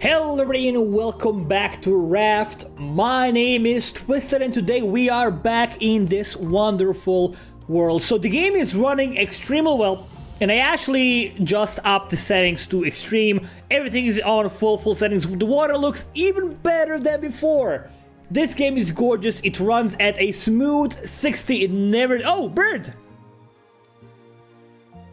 Hello everybody and welcome back to Raft. My name is Twisted and today we are back in this wonderful world. So the game is running extremely well and I actually just upped the settings to extreme. Everything is on full full settings. The water looks even better than before. This game is gorgeous. It runs at a smooth 60. It never... Oh, bird!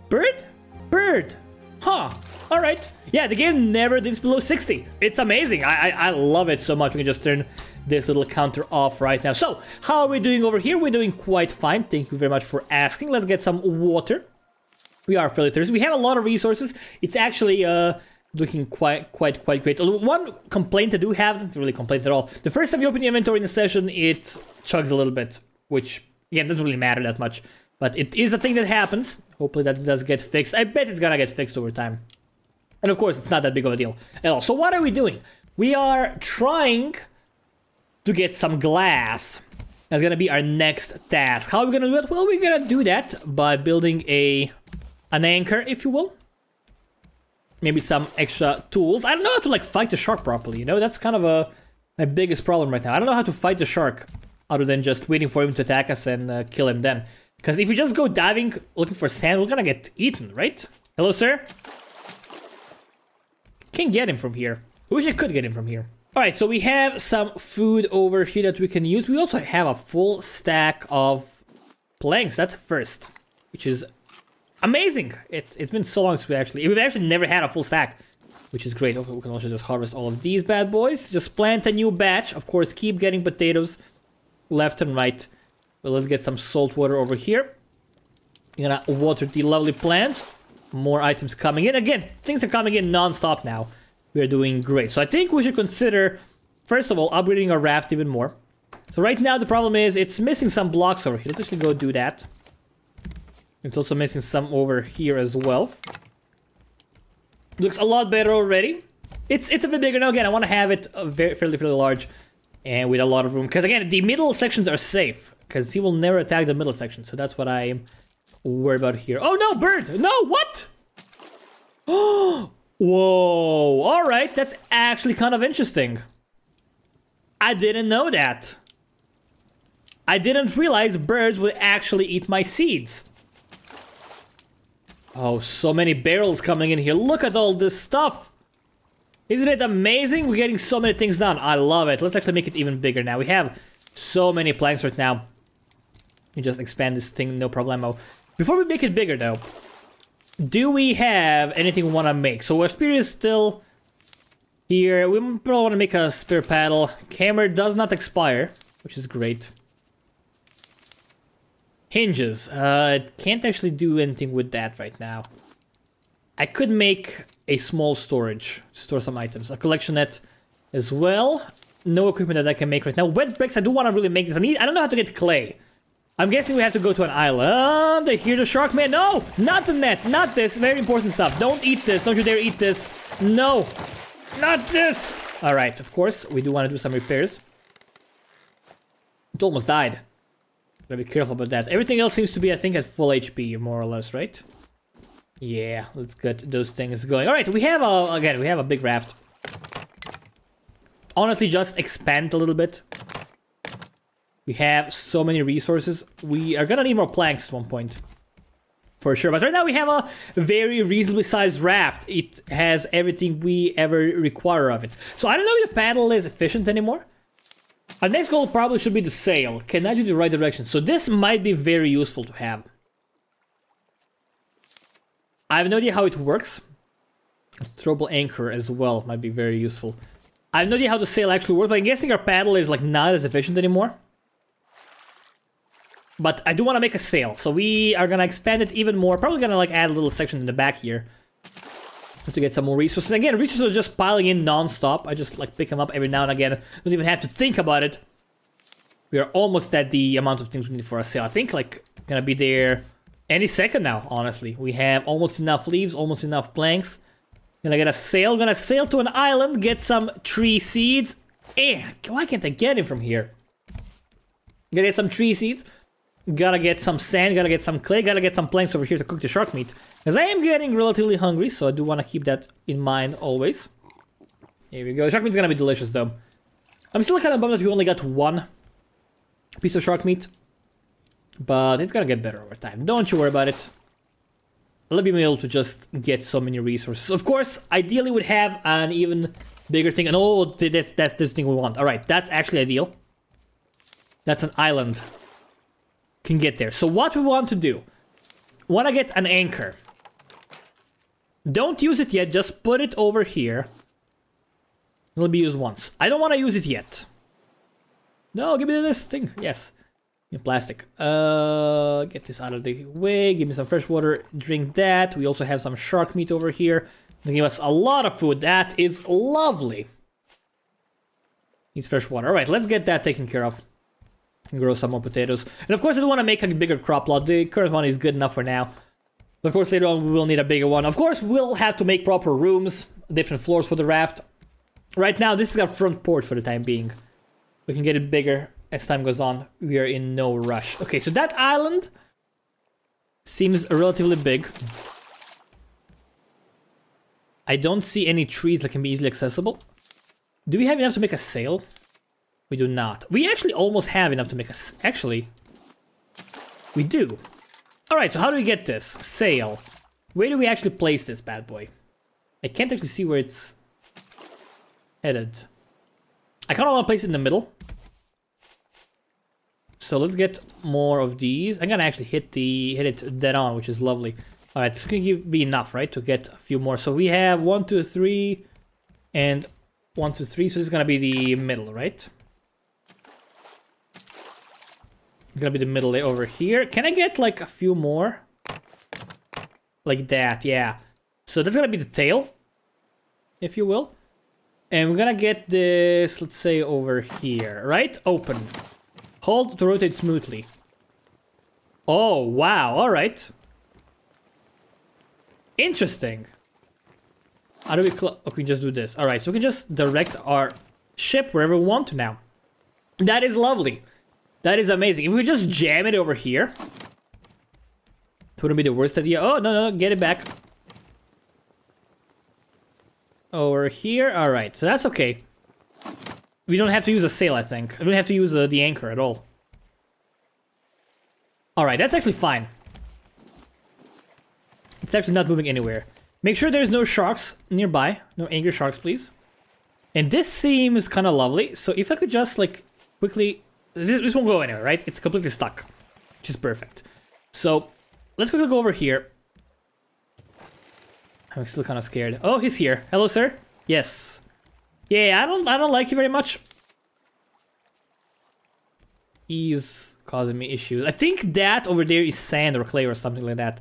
Bird? Bird. Huh. All right. Yeah, the game never dips below 60. It's amazing. I, I, I love it so much. We can just turn this little counter off right now. So, how are we doing over here? We're doing quite fine. Thank you very much for asking. Let's get some water. We are fairly. We have a lot of resources. It's actually uh, looking quite, quite, quite great. One complaint I do have, not really complaint at all. The first time you open your inventory in the session, it chugs a little bit, which, again, doesn't really matter that much. But it is a thing that happens. Hopefully that does get fixed. I bet it's gonna get fixed over time. And of course, it's not that big of a deal at all. So what are we doing? We are trying to get some glass. That's gonna be our next task. How are we gonna do that? Well, we're gonna do that by building a an anchor, if you will. Maybe some extra tools. I don't know how to like fight the shark properly, you know? That's kind of a my biggest problem right now. I don't know how to fight the shark other than just waiting for him to attack us and uh, kill him then. Because if we just go diving, looking for sand, we're gonna get eaten, right? Hello, sir? Can't get him from here. I wish I could get him from here. Alright, so we have some food over here that we can use. We also have a full stack of planks. That's a first, which is amazing. It, it's been so long since we actually... We've actually never had a full stack, which is great. Okay, we can also just harvest all of these bad boys. Just plant a new batch. Of course, keep getting potatoes left and right. But let's get some salt water over here. You're gonna water the lovely plants. More items coming in. Again, things are coming in non-stop now. We are doing great. So I think we should consider, first of all, upgrading our raft even more. So right now the problem is it's missing some blocks over here. Let's actually go do that. It's also missing some over here as well. Looks a lot better already. It's it's a bit bigger now. Again, I want to have it uh, very, fairly, fairly large and with a lot of room. Because again, the middle sections are safe because he will never attack the middle section. So that's what I worried about here. Oh no, bird! No, what? Oh, whoa! All right, that's actually kind of interesting. I didn't know that. I didn't realize birds would actually eat my seeds. Oh, so many barrels coming in here. Look at all this stuff. Isn't it amazing? We're getting so many things done. I love it. Let's actually make it even bigger now. We have so many planks right now. You just expand this thing, no problemo. Before we make it bigger, though, do we have anything we want to make? So our spear is still here. We probably want to make a spear paddle. Hammer does not expire, which is great. Hinges. Uh, can't actually do anything with that right now. I could make a small storage, to store some items. A collection net as well. No equipment that I can make right now. Wet bricks, I do want to really make this. I need. I don't know how to get clay. I'm guessing we have to go to an island. Hear the shark man. No, not the net. Not this. Very important stuff. Don't eat this. Don't you dare eat this. No, not this. All right, of course, we do want to do some repairs. It almost died. Gotta be careful about that. Everything else seems to be, I think, at full HP, more or less, right? Yeah, let's get those things going. All right, we have a, again, we have a big raft. Honestly, just expand a little bit. We have so many resources. We are gonna need more planks at one point. For sure. But right now we have a very reasonably sized raft. It has everything we ever require of it. So I don't know if the paddle is efficient anymore. Our next goal probably should be the sail. Can I do the right direction? So this might be very useful to have. I have no idea how it works. Throwable anchor as well might be very useful. I have no idea how the sail actually works, but I'm guessing our paddle is like not as efficient anymore. But I do want to make a sail, so we are gonna expand it even more. Probably gonna like add a little section in the back here to get some more resources. And again, resources are just piling in non-stop. I just like pick them up every now and again. Don't even have to think about it. We are almost at the amount of things we need for a sail. I think like gonna be there any second now. Honestly, we have almost enough leaves, almost enough planks. Gonna get a sail. Gonna sail to an island, get some tree seeds. Eh, why can't I get him from here? Gonna get some tree seeds. Gotta get some sand, gotta get some clay, gotta get some planks over here to cook the shark meat. Because I am getting relatively hungry, so I do want to keep that in mind always. Here we go. Shark meat's gonna be delicious though. I'm still kind of bummed that we only got one piece of shark meat. But it's gonna get better over time. Don't you worry about it. Let me be able to just get so many resources. Of course, ideally we'd have an even bigger thing. And oh, that's, that's this thing we want. Alright, that's actually ideal. That's an island. Can get there. So what we want to do. Want to get an anchor. Don't use it yet, just put it over here. It'll be used once. I don't want to use it yet. No, give me this thing. Yes. Plastic. Uh, get this out of the way. Give me some fresh water. Drink that. We also have some shark meat over here. They give us a lot of food. That is lovely. Needs fresh water. All right, let's get that taken care of. Grow some more potatoes. And of course, I do want to make a bigger crop plot. The current one is good enough for now. But of course, later on, we will need a bigger one. Of course, we'll have to make proper rooms, different floors for the raft. Right now, this is our front porch for the time being. We can get it bigger as time goes on. We are in no rush. Okay, so that island seems relatively big. I don't see any trees that can be easily accessible. Do we have enough to make a sail? We do not. We actually almost have enough to make us... Actually, we do. Alright, so how do we get this? Sail. Where do we actually place this bad boy? I can't actually see where it's headed. I kind of want to place it in the middle. So let's get more of these. I'm gonna actually hit the hit it dead on, which is lovely. All right, this gonna be enough, right, to get a few more. So we have one, two, three, and one, two, three. So this is gonna be the middle, right? It's gonna be the middle over here. Can I get like a few more? Like that, yeah. So that's gonna be the tail, if you will. And we're gonna get this, let's say, over here, right? Open. Hold to rotate smoothly. Oh, wow, alright. Interesting. How do we cl- okay, oh, we just do this. Alright, so we can just direct our ship wherever we want to now. That is lovely. That is amazing. If we just jam it over here, it wouldn't be the worst idea. Oh, no, no, get it back. Over here, alright, so that's okay. We don't have to use a sail, I think. We don't have to use uh, the anchor at all. Alright, that's actually fine. It's actually not moving anywhere. Make sure there's no sharks nearby. No angry sharks, please. And this seems kind of lovely. So if I could just, like, quickly... This, this won't go anywhere, right? It's completely stuck. Which is perfect. So, let's quickly go over here. I'm still kind of scared. Oh, he's here. Hello, sir. Yes. Yeah, I don't I don't like you very much. He's causing me issues. I think that over there is sand or clay or something like that.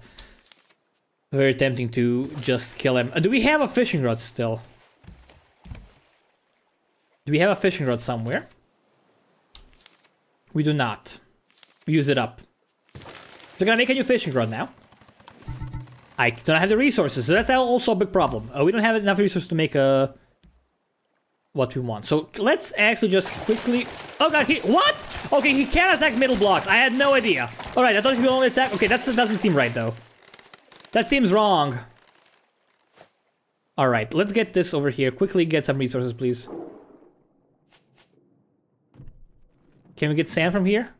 Very tempting to just kill him. Uh, do we have a fishing rod still? Do we have a fishing rod somewhere? We do not. Use it up. So gonna make a new fishing rod now. I don't have the resources, so that's also a big problem. Uh, we don't have enough resources to make a what we want. So let's actually just quickly... Oh god, he... What? Okay, he can attack middle blocks. I had no idea. Alright, I thought he could only attack... Okay, that doesn't seem right, though. That seems wrong. Alright, let's get this over here. Quickly get some resources, please. Can we get sand from here?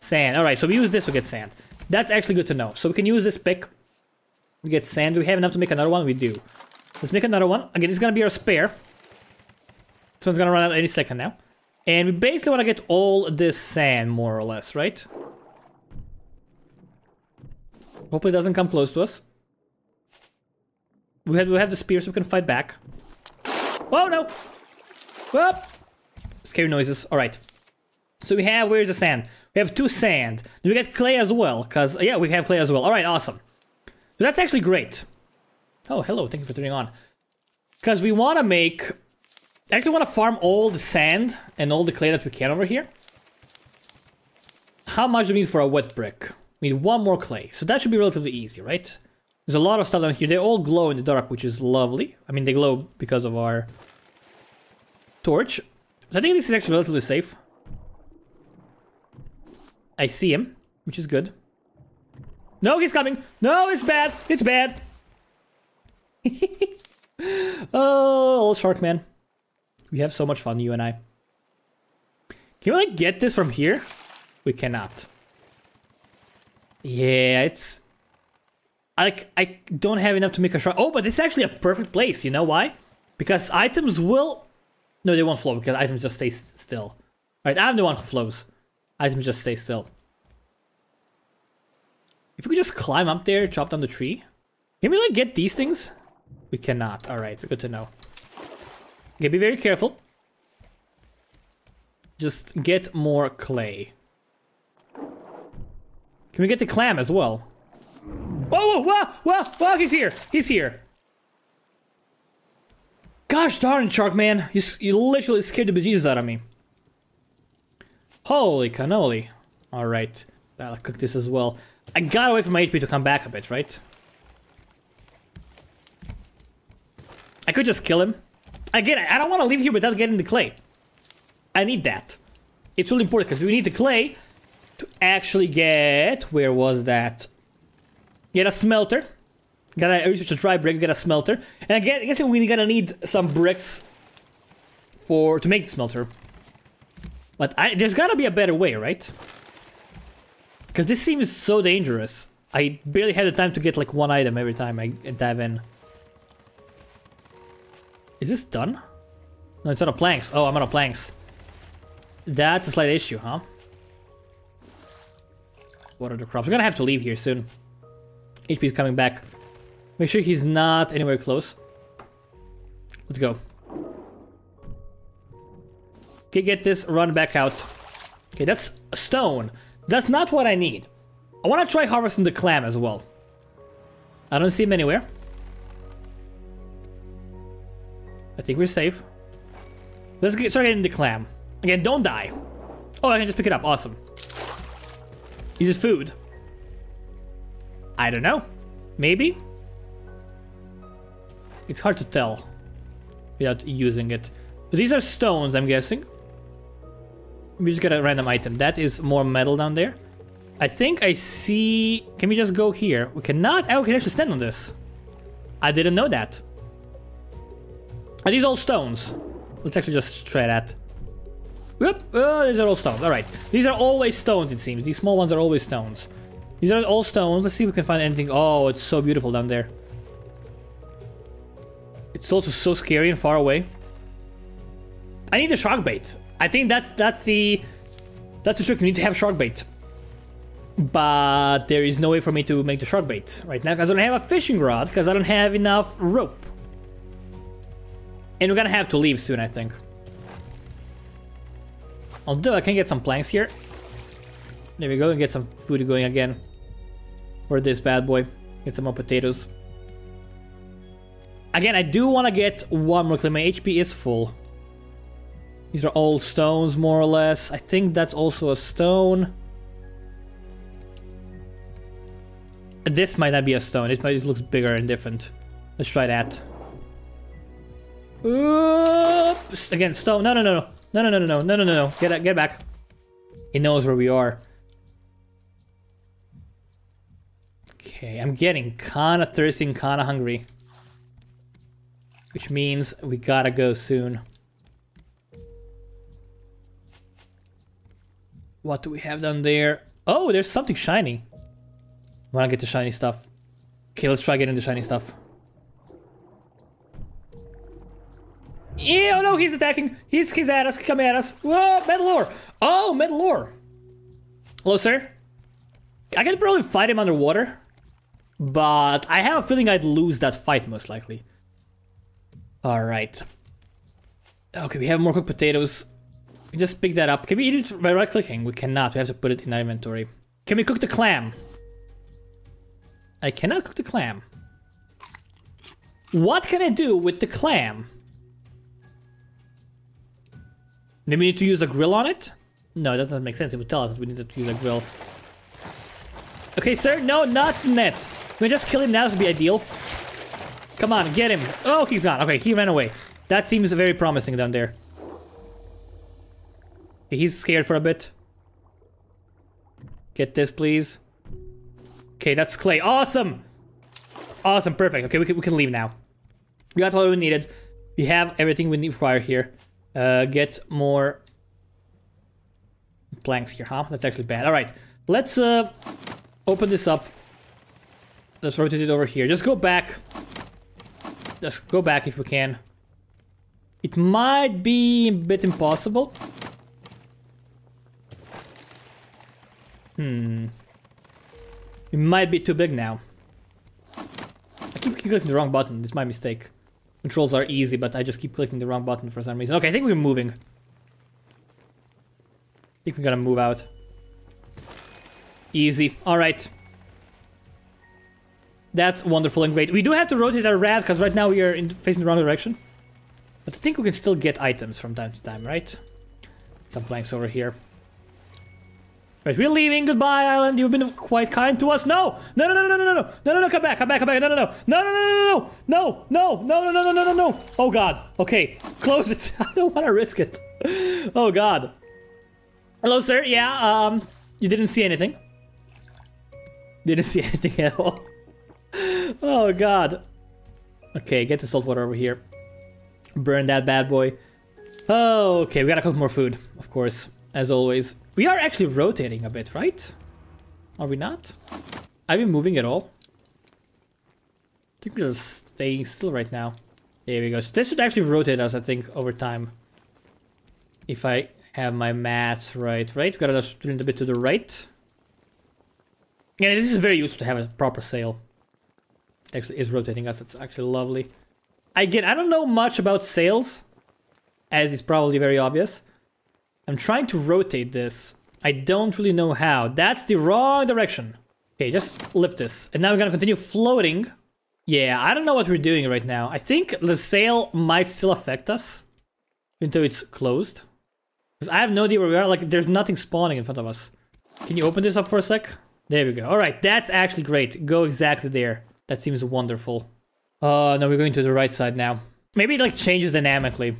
Sand. Alright, so we use this to get sand. That's actually good to know. So we can use this pick. We get sand. Do we have enough to make another one? We do. Let's make another one. Again, it's gonna be our spare. So it's gonna run out any second now. And we basically want to get all this sand, more or less, right? Hopefully it doesn't come close to us. We have, we have the spear so we can fight back. Oh, no! Whoop! Scary noises. Alright. So we have, where's the sand? We have two sand. Do we get clay as well? Because, uh, yeah, we have clay as well. Alright, awesome. So that's actually great. Oh, hello, thank you for turning on. Because we want to make actually want to farm all the sand and all the clay that we can over here. How much do we need for a wet brick? We need one more clay, so that should be relatively easy, right? There's a lot of stuff down here. They all glow in the dark, which is lovely. I mean, they glow because of our torch. So I think this is actually relatively safe. I see him, which is good. No, he's coming. No, it's bad. It's bad. oh, old shark man. We have so much fun, you and I. Can we like get this from here? We cannot. Yeah, it's like I don't have enough to make a shark. Oh, but it's actually a perfect place. You know why? Because items will no, they won't flow because items just stay still. All right, I'm the one who flows. Items just stay still. If we could just climb up there, chop down the tree. Can we like get these things? We cannot. All right, good to know. Okay, be very careful. Just get more clay. Can we get the clam as well? Whoa, whoa, whoa, whoa, whoa, he's here. He's here. Gosh darn, Shark Man. You, you literally scared the bejesus out of me. Holy cannoli. Alright. I'll cook this as well. I got away from my HP to come back a bit, right? I could just kill him. Again, I don't want to leave here without getting the clay. I need that. It's really important because we need the clay to actually get... Where was that? Get a smelter. Gotta research a dry brick, get a smelter. And again, I guess we're gonna need some bricks for to make the smelter. But I, there's gotta be a better way, right? Because this seems so dangerous. I barely had the time to get like one item every time I dive in. Is this done? No, it's out of planks. Oh, I'm out of planks. That's a slight issue, huh? What are the crops? We're gonna have to leave here soon. HP is coming back. Make sure he's not anywhere close. Let's go. Get this, run back out. Okay, that's stone. That's not what I need. I want to try harvesting the clam as well. I don't see him anywhere. I think we're safe. Let's get start getting the clam. Again, don't die. Oh, I can just pick it up. Awesome. Is it food? I don't know. Maybe? It's hard to tell without using it. So these are stones, I'm guessing. We just got a random item. That is more metal down there. I think I see... Can we just go here? We cannot... Oh, we can actually stand on this. I didn't know that. Are these all stones? Let's actually just try that. Whoop! Oh, these are all stones. Alright. These are always stones, it seems. These small ones are always stones. These are all stones. Let's see if we can find anything. Oh, it's so beautiful down there. It's also so scary and far away. I need the shark bait. I think that's that's the that's the trick. You need to have shark bait. But there is no way for me to make the shark bait right now because I don't have a fishing rod because I don't have enough rope. And we're gonna have to leave soon, I think. Although I can get some planks here. There we go, and get some food going again. For this bad boy. Get some more potatoes. Again, I do want to get one more clay. My HP is full. These are all stones, more or less. I think that's also a stone. This might not be a stone. It might just looks bigger and different. Let's try that. Oops. Again, stone. No, no, no, no. No, no, no, no, no, no, no, no. Get, get back. He knows where we are. Okay, I'm getting kinda thirsty and kinda hungry. Which means we gotta go soon. What do we have down there? Oh, there's something shiny. Wanna get the shiny stuff. Okay, let's try getting the shiny stuff. Ew, oh no, he's attacking. He's he's at us, coming at us. Whoa, metal ore. Oh, metal ore. Hello, sir. I can probably fight him underwater, but I have a feeling I'd lose that fight most likely. All right. Okay, we have more cooked potatoes. Just pick that up. Can we eat it by right clicking? We cannot. We have to put it in our inventory. Can we cook the clam? I cannot cook the clam. What can I do with the clam? Maybe we need to use a grill on it? No, that doesn't make sense. It would tell us that we need to use a grill. Okay, sir. No, not net. Can we just kill him now? That would be ideal. Come on, get him. Oh, he's gone. Okay, he ran away. That seems very promising down there. He's scared for a bit. Get this, please. Okay, that's clay. Awesome! Awesome, perfect. Okay, we can, we can leave now. We got all we needed. We have everything we need require here. Uh, get more planks here, huh? That's actually bad. All right, let's uh, open this up. Let's rotate it over here. Just go back. Just go back if we can. It might be a bit impossible. Hmm. It might be too big now. I keep clicking the wrong button. It's my mistake. Controls are easy, but I just keep clicking the wrong button for some reason. Okay, I think we're moving. I think we're gonna move out. Easy. Alright. That's wonderful and great. We do have to rotate our rad because right now we are in, facing the wrong direction. But I think we can still get items from time to time, right? Some planks over here. Right, we're leaving. Goodbye, island. You've been quite kind to us. No! No, no, no, no, no, no, no, no, no, come back, come back, come back. No, no, no, no, no, no, no, no, no, no, no, no, no, no, no, no. Oh, God. Okay, close it. I don't want to risk it. Oh, God. Hello, sir. Yeah, um, you didn't see anything. Didn't see anything at all. Oh, God. Okay, get the salt water over here. Burn that bad boy. Oh, okay, we gotta cook more food, of course, as always. We are actually rotating a bit, right? Are we not? Are we moving at all? I think we're just staying still right now. There we go. So this should actually rotate us, I think, over time. If I have my maths right, right? We gotta just turn a bit to the right. Yeah, this is very useful to have a proper sail. It actually is rotating us. It's actually lovely. Again, I don't know much about sails, as is probably very obvious. I'm trying to rotate this. I don't really know how. That's the wrong direction. Okay, just lift this. And now we're gonna continue floating. Yeah, I don't know what we're doing right now. I think the sail might still affect us until it's closed. Because I have no idea where we are. Like, there's nothing spawning in front of us. Can you open this up for a sec? There we go. All right, that's actually great. Go exactly there. That seems wonderful. Uh, no, we're going to the right side now. Maybe it like changes dynamically.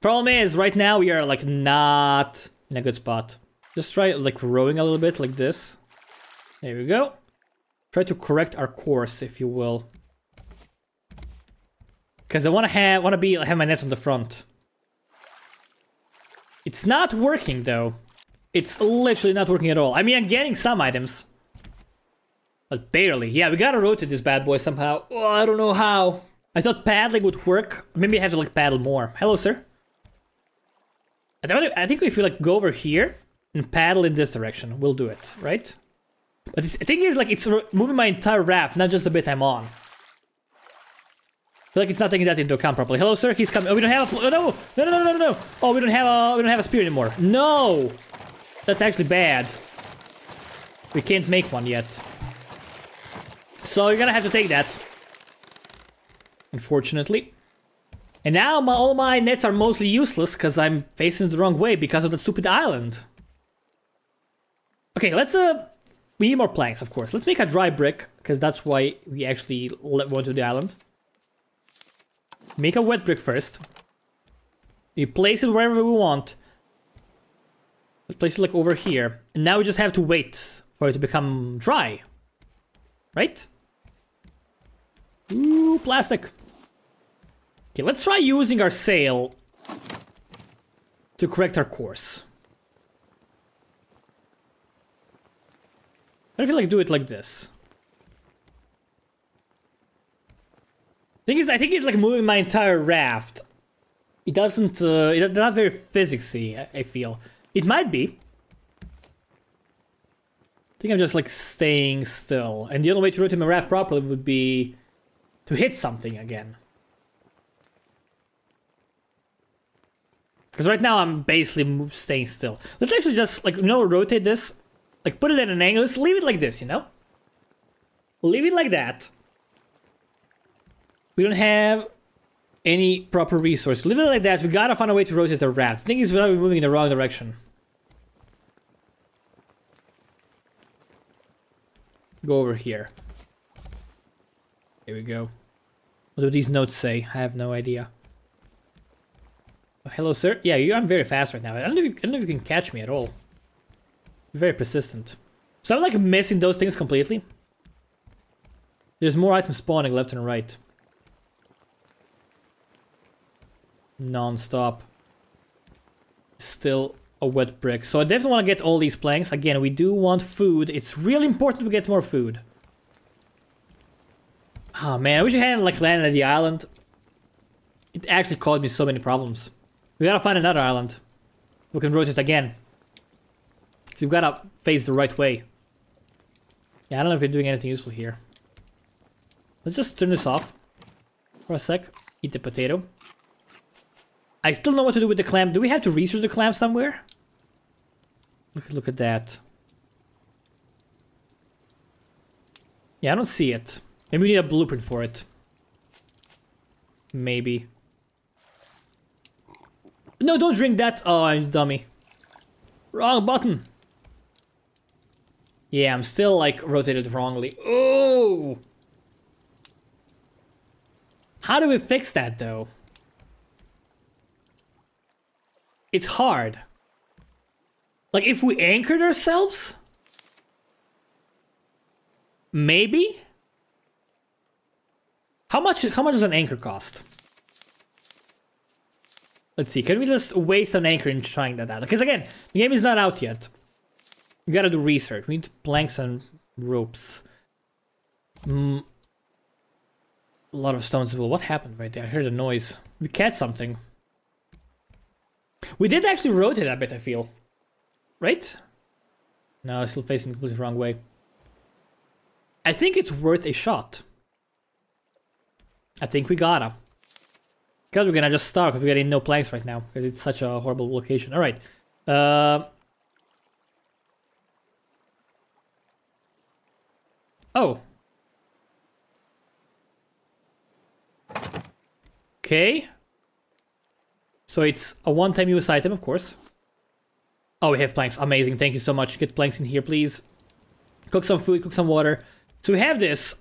Problem is, right now we are like not in a good spot. Just try like rowing a little bit like this. There we go. Try to correct our course, if you will. Because I want to have want to be have my nets on the front. It's not working though. It's literally not working at all. I mean, I'm getting some items. But barely. Yeah, we gotta rotate this bad boy somehow. Oh, I don't know how. I thought paddling would work. Maybe I have to like paddle more. Hello, sir. I, think if you like go over here and paddle in this direction, we'll do it, right? But the thing is, like, it's moving my entire raft, not just the bit I'm on. I feel like it's not taking that into account properly. Hello, sir. He's coming. Oh, we don't have a. Oh, no, no, no, no, no, no. Oh, we don't have a. We don't have a spear anymore. No, that's actually bad. We can't make one yet. So you're gonna have to take that. Unfortunately. And now my, all my nets are mostly useless because I'm facing the wrong way because of the stupid island. Okay, let's uh, we need more planks, of course. Let's make a dry brick because that's why we actually went to the island. Make a wet brick first. We place it wherever we want. Let's place it like over here. And now we just have to wait for it to become dry. Right? Ooh, plastic. Okay, let's try using our sail to correct our course. I feel like do it like this. Thing is, I think it's like moving my entire raft. It doesn't, uh, it's not very physicsy, I feel. It might be. I think I'm just like staying still. And the only way to rotate my raft properly would be to hit something again. Because right now I'm basically staying still. Let's actually just, like, you know, rotate this. Like, put it at an angle. Let's leave it like this, you know? Leave it like that. We don't have any proper resource. Leave it like that. We gotta find a way to rotate the raft. The thing is, we're moving in the wrong direction. Go over here. Here we go. What do these notes say? I have no idea. Hello, sir. Yeah, you, I'm very fast right now. I don't, know if you, I don't know if you can catch me at all. Very persistent. So I'm like missing those things completely. There's more items spawning left and right. Non-stop. still a wet brick. So I definitely want to get all these planks. Again, we do want food. It's really important to get more food. Oh man, I wish I hadn't like landed at the island. It actually caused me so many problems. We gotta find another island. We can rotate again. So we've gotta face the right way. Yeah, I don't know if we're doing anything useful here. Let's just turn this off for a sec. Eat the potato. I still don't know what to do with the clamp. Do we have to research the clamp somewhere? Look, look at that. Yeah, I don't see it. Maybe we need a blueprint for it. Maybe. No, don't drink that. Oh, dummy. Wrong button. Yeah, I'm still like rotated wrongly. Oh! How do we fix that though? It's hard. Like if we anchored ourselves? Maybe? How much how much does an anchor cost? Let's see, can we just waste an anchor in trying that out? Because again, the game is not out yet. We gotta do research. We need planks and ropes. Mm. A lot of stones. Well, what happened right there? I heard a noise. We catch something. We did actually rotate a bit, I feel. Right? No, I'm still facing the wrong way. I think it's worth a shot. I think we gotta. Because we're gonna just start because we're getting no planks right now. Because it's such a horrible location. Alright. Uh, oh. Okay. So it's a one-time use item, of course. Oh, we have planks. Amazing. Thank you so much. Get planks in here, please. Cook some food, cook some water. So we have this.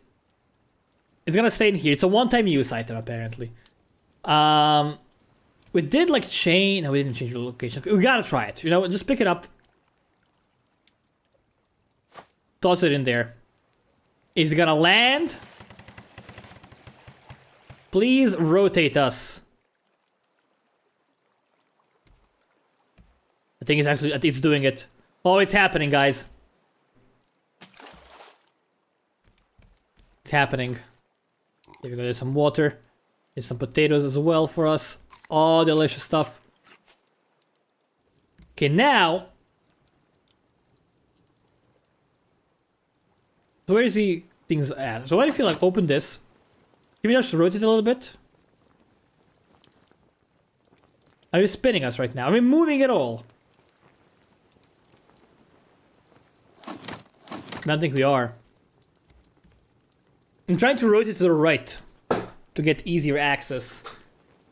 It's gonna stay in here. It's a one-time use item, apparently. Um, we did like change. No, we didn't change the location. We gotta try it. You know, just pick it up. Toss it in there. Is it gonna land? Please rotate us. I think it's actually it's doing it. Oh, it's happening, guys. It's happening. Here we go. There's some water. Some potatoes as well for us. All delicious stuff. Okay, now. So where is the things at? So what if you like open this? Can we just rotate a little bit? Are you spinning us right now? Are we moving at all? I don't think we are. I'm trying to rotate to the right to get easier access.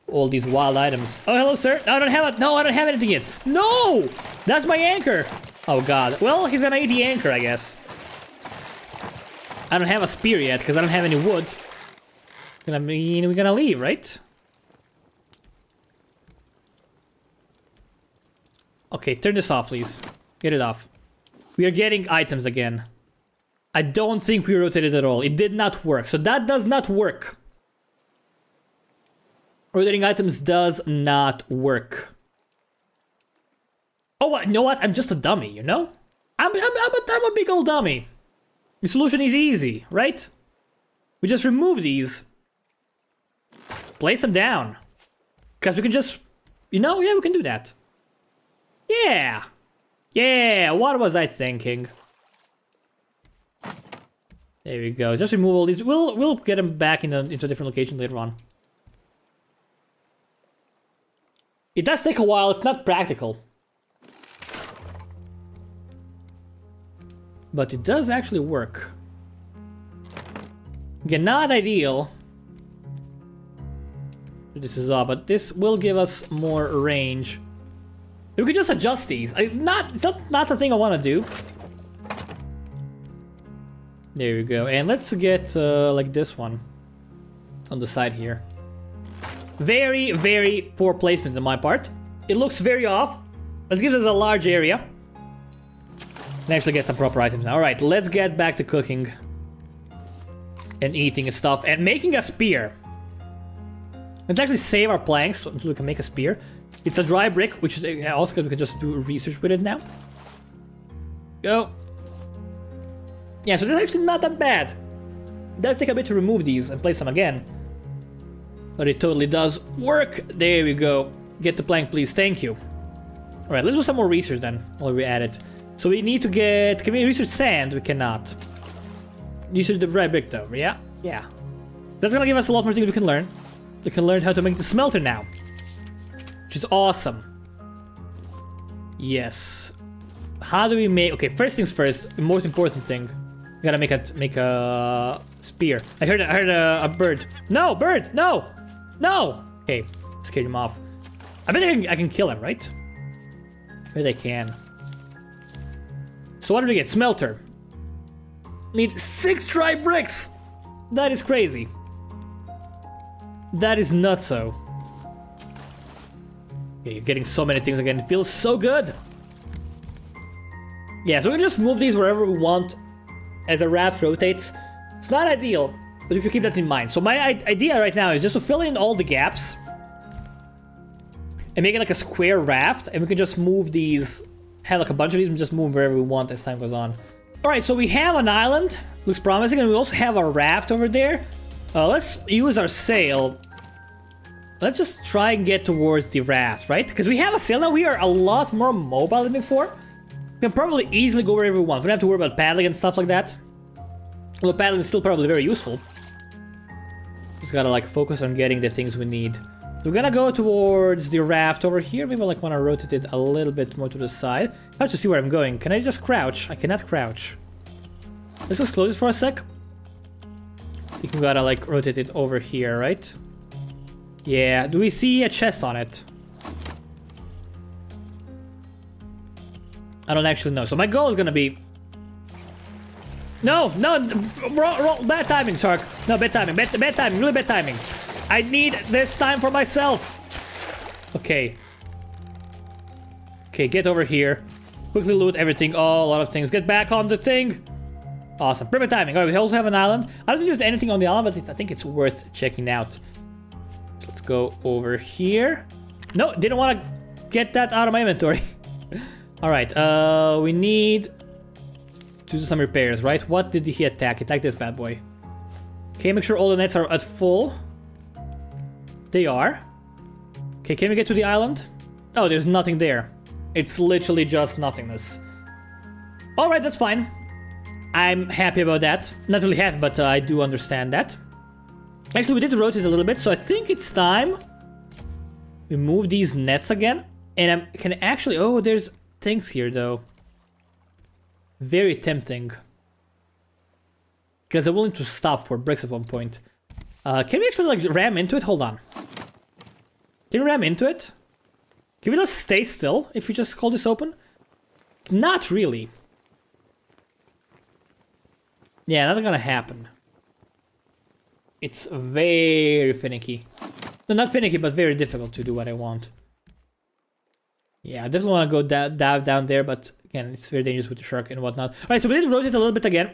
All these wild items. Oh, hello, sir. I don't have it. No, I don't have anything yet. No! That's my anchor. Oh, God. Well, he's gonna eat the anchor, I guess. I don't have a spear yet because I don't have any wood. Gonna mean we're gonna leave, right? Okay, turn this off, please. Get it off. We are getting items again. I don't think we rotated at all. It did not work. So that does not work. Rotating items does not work. Oh, you know what? I'm just a dummy, you know? I'm, I'm, I'm, a, I'm a big old dummy. The solution is easy, right? We just remove these. Place them down. Because we can just... You know, yeah, we can do that. Yeah. Yeah, what was I thinking? There we go. Just remove all these. We'll we'll get them back in a, into a different location later on. It does take a while. It's not practical. But it does actually work. Again, not ideal. This is up, but this will give us more range. We could just adjust these. I, not, it's not, not the thing I want to do. There we go. And let's get uh, like this one on the side here. Very, very poor placement on my part. It looks very off. Let's give this a large area. And actually get some proper items now. Alright, let's get back to cooking. And eating and stuff. And making a spear. Let's actually save our planks so we can make a spear. It's a dry brick, which is uh, also good. We can just do research with it now. Go. Yeah, so that's actually not that bad. It does take a bit to remove these and place them again. But it totally does work. There we go. Get the plank, please. Thank you. Alright, let's do some more research then, while we add it. So we need to get... Can we research sand? We cannot. Research the dry brick though, yeah? Yeah. That's gonna give us a lot more things we can learn. We can learn how to make the smelter now. Which is awesome. Yes. How do we make... Okay, first things first, the most important thing. We gotta make a, make a spear. I heard, I heard a, a bird. No, bird, no! No! Okay, scared him off. I bet I can, I can kill him, right? Bet I can. So what do we get? Smelter. Need six dry bricks! That is crazy. That is nuts so. Okay, you're getting so many things again. It feels so good. Yeah, so we can just move these wherever we want as a raft rotates. It's not ideal, but if you keep that in mind. So my idea right now is just to fill in all the gaps and make it like a square raft, and we can just move these, have like a bunch of these, and just move wherever we want as time goes on. All right, so we have an island, looks promising, and we also have our raft over there. Uh, let's use our sail. Let's just try and get towards the raft, right? Because we have a sail now, we are a lot more mobile than before. We can probably easily go wherever we want. We don't have to worry about paddling and stuff like that. Although paddling is still probably very useful. Just gotta like focus on getting the things we need. We're gonna go towards the raft over here. Maybe like want to rotate it a little bit more to the side. I have to see where I'm going. Can I just crouch? I cannot crouch. Let's just close it for a sec. I think we gotta like rotate it over here, right? Yeah, do we see a chest on it? I don't actually know. So my goal is gonna be... No, no, wrong, wrong, bad timing, Shark. No, bad timing, bad, bad timing, really bad timing. I need this time for myself. Okay. Okay, get over here. Quickly loot everything. Oh, a lot of things. Get back on the thing. Awesome. Perfect timing. All right, we also have an island. I don't think there's anything on the island, but I think it's worth checking out. Let's go over here. No, didn't want to get that out of my inventory. All right, uh, we need to do some repairs, right? What did he attack? Attack this bad boy. Okay, make sure all the nets are at full. They are. Okay, can we get to the island? Oh, there's nothing there. It's literally just nothingness. Alright, that's fine. I'm happy about that. Not really happy, but uh, I do understand that. Actually, we did rotate a little bit, so I think it's time we move these nets again. And I can actually... Oh, there's things here, though. Very tempting. Because I'm willing to stop for bricks at one point. Uh, can we actually like ram into it? Hold on. Can we ram into it? Can we just stay still if we just hold this open? Not really. Yeah, not gonna happen. It's very finicky. No, not finicky, but very difficult to do what I want. Yeah, I definitely want to go da dive down there, but again, it's very dangerous with the shark and whatnot. Alright, so we did rotate a little bit again.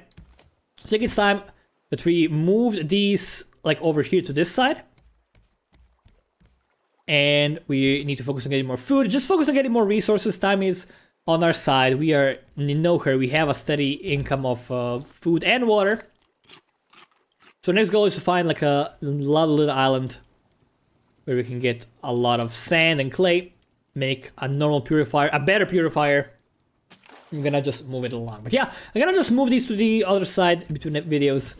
I think it's time that we moved these like over here to this side. And we need to focus on getting more food. Just focus on getting more resources. Time is on our side. We are in no hurry. We have a steady income of uh, food and water. So next goal is to find like a lovely little island where we can get a lot of sand and clay, make a normal purifier, a better purifier. I'm gonna just move it along. But yeah, I'm gonna just move these to the other side between the videos.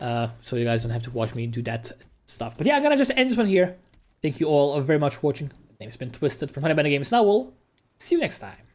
Uh, so you guys don't have to watch me do that stuff. But yeah, I'm gonna just end this one here. Thank you all very much for watching. My name's been Twisted from Honey Games. Now we'll see you next time.